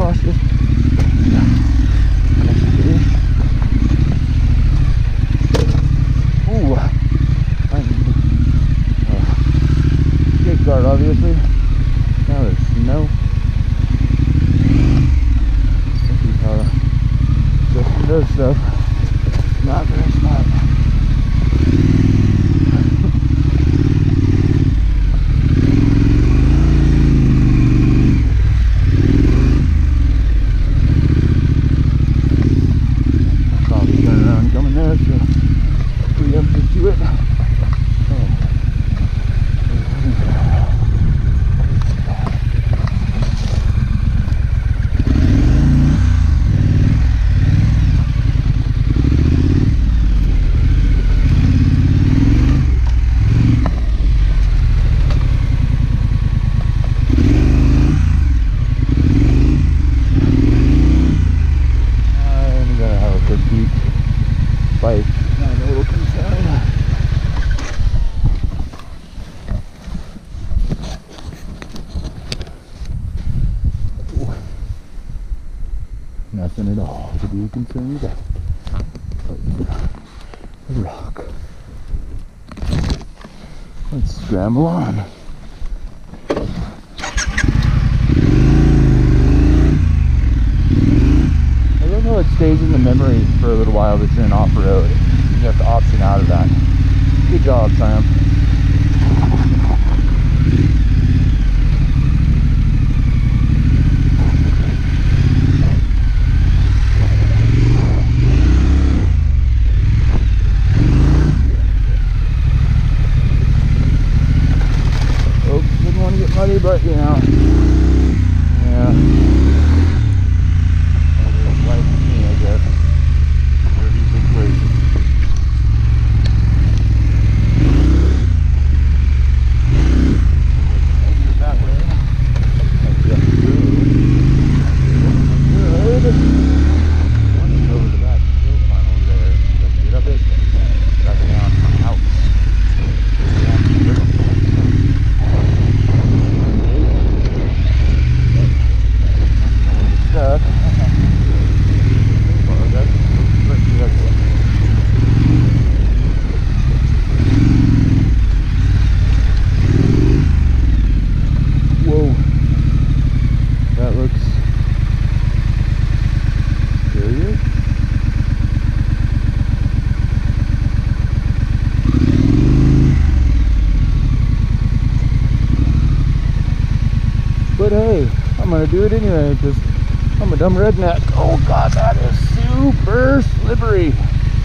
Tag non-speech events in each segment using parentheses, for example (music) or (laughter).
cautious. Gate guard obviously. Now there's snow. This does stuff. Not very smart. Probably turn around coming there, so preempted to it. I'm gonna have a good beat bike. I'm a little concerned. Ooh. Nothing at all to be concerned about. A uh, rock. Let's scramble on. I love how it stays in the memory for a little while that you're in off-road. You have to option out of that. Good job, Sam. Oh, didn't want to get muddy, but you know. Yeah. Well, like me, I guess. Dirty situation. That way. That's just food. Good. Want to go over to that hill climb over there. Let's get up it. Back down out. Down the river. Stuck. Well, that's- let's see that one. Whoa. That looks serious. But hey, I'm gonna do it anyway because I'm a dumb redneck. Oh god, that is super slippery.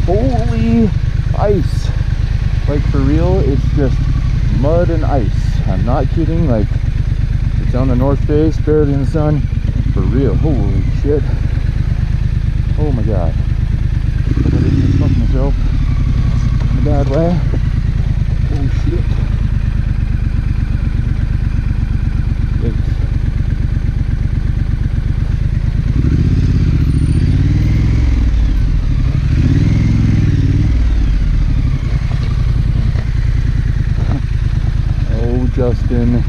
Holy ice. Like for real, it's just mud and ice. I'm not kidding, like it's on the north face, barely in the sun. For real, holy shit. Oh my god. I didn't fuck myself in a bad way. Oh shit. Yikes. Oh, Justin,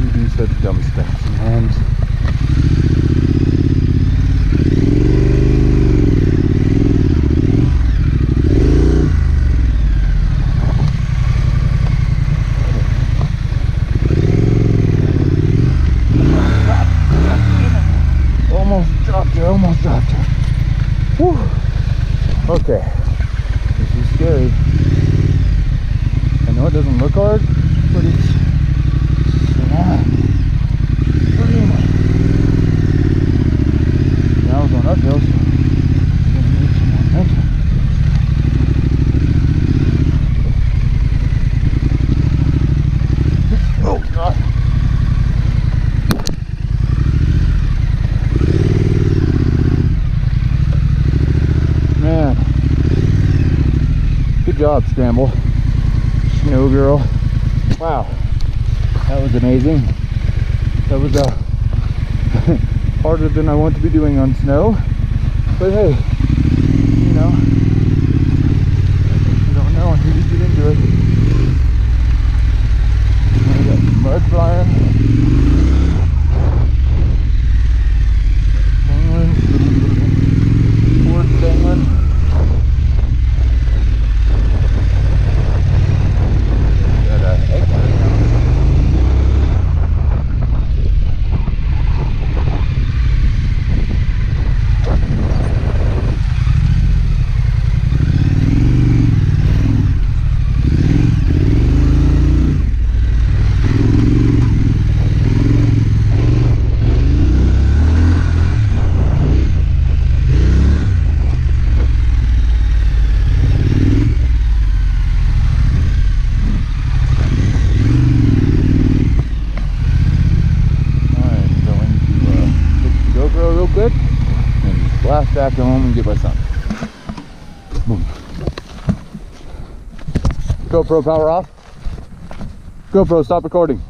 you do such dumb stuff sometimes. Almost dropped her. Okay, this is scary. I know it doesn't look hard, scramble. Snow girl. Wow. That was amazing. That was uh, (laughs) harder than I want to be doing on snow. But hey, you know, you don't know until you get into it. have to home and get my son. Boom. GoPro power off. GoPro, stop recording.